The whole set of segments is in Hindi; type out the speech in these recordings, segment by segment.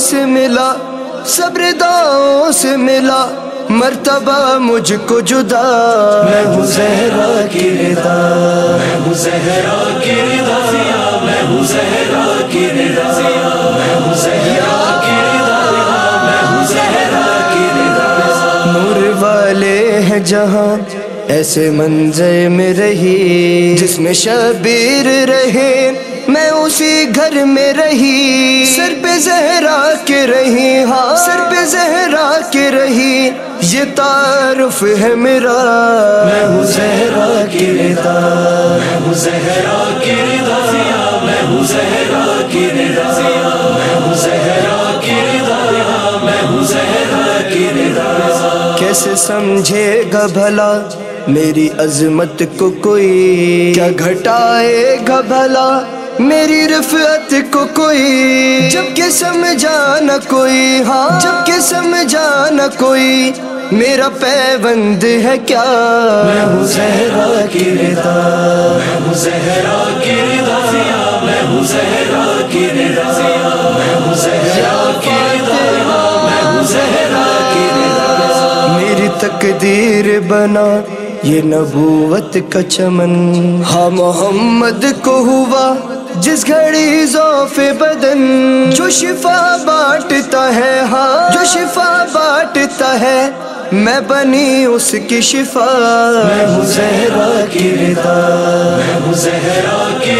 से मिला सब्र दाओं से मिला मर्तबा मुझको जुदा। मैं हूँ जहरा की रिदा मैं हूँ जहरा की रिदाया मैं हूँ जहरा की रिदाया मैं हूँ जहरा की रिदाया मैं हूँ जहरा की रिदाया नूर वाले हैं जहाँ ऐसे मंजर में रही जिसमें शबीर रहे। मैं उसी घर में रही। सर पे जहरा के रही हाँ। सर पे जहरा के रही। ये तारुफ है मेरा। मैं हूँ जहरा की मैं हूँ जहरा की मैं हूँ जहरा की मैं हूँ जहरा की मैं हूँ जहरा की कैसे समझेगा भला मेरी अजमत को कोई? क्या घटाएगा भला मेरी रफत को कोई जब के समझा न कोई हाँ जब के समझा न कोई मेरा पैबंद है क्या? मैं हूँ जहरा की रिदा मैं हूँ जहरा की रिदाया मैं हूँ जहरा की रिदाया मैं हूँ जहरा की रिदाया मैं हूँ जहरा की रिदाया मेरी तकदीर बना ये नबूवत का चमन। हाँ मोहम्मद को हुआ जिस घड़ी जोफे बदन जो शिफा बांटता है हाँ जो शिफा बांटता है मैं बनी उसकी शिफा। मैं हूँ जहरा की रिदा मैं हूँ जहरा की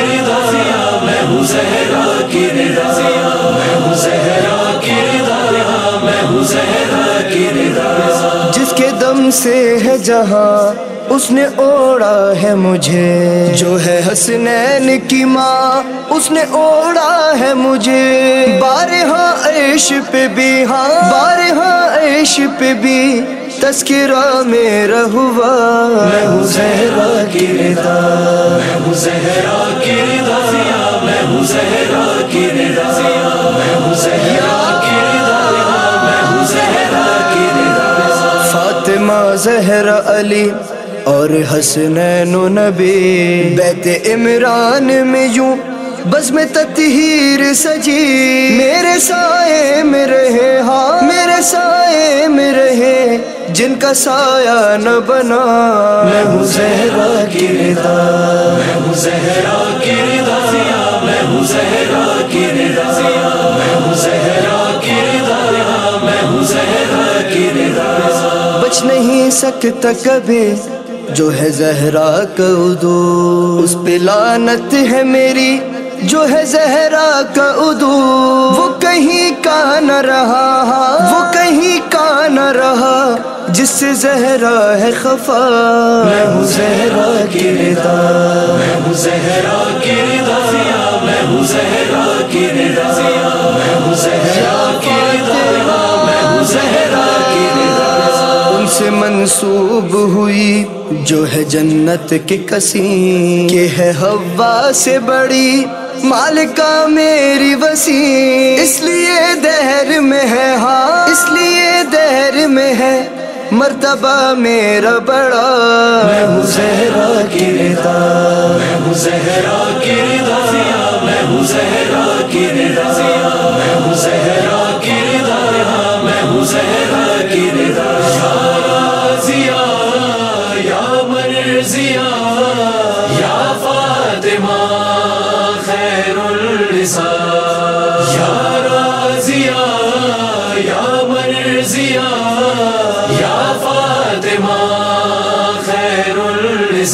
मैं हूँ जहरा की मैं हूँ जहरा की रिदाया मैं हूँ जहरा की जिसके दम से है जहाँ उसने ओढ़ा है मुझे। जो है हसनैन की माँ उसने ओढ़ा है मुझे। बारे हाँ ऐश पे भी हाँ। बारे हाँ ऐश पे भी तस्करा मेरा हुआ। मैं हूँ जहरा की मैं हूँ जहरा की मैं हूँ जहरा की मैं हूँ जहरा की मैं हूँ जहरा की फातिमा जहरा अली और हसनैन नबी। बैत इमरान में यूँ बस में ततहीर सजी। मेरे साए में रहे हाँ मेरे साए में रहे जिनका साया न बना। मैं हूँ जहरा की रिदा मैं हूँ जहरा की रिदाया मैं हूँ जहरा की रिदाया मैं हूँ जहरा की रिदाया मैं हूँ जहरा की रिदाया बच नहीं सकता कभी जो है जहरा का उदू उस पे लानत है मेरी, जो है जहरा का उदू वो कहीं का न रहा, वो कहीं का न रहा जिससे जहरा है खफा। मैं हूँ जहरा की रिदा मैं हूँ जहरा की रिदाया मैं हूँ जहरा उनसे मंसूब हुई, जो है जन्नत की कसी के है हवा से बड़ी, मालिका मेरी वसी। इसलिए दहर में है हाँ इसलिए दहर में है, मर्तबा मेरा बड़ा। मैं हूँ जहरा की रिदा मैं हूँ जहरा की रिदाया मैं हूँ जहरा की या राजिया या मर्जिया या फातिमा खैरुल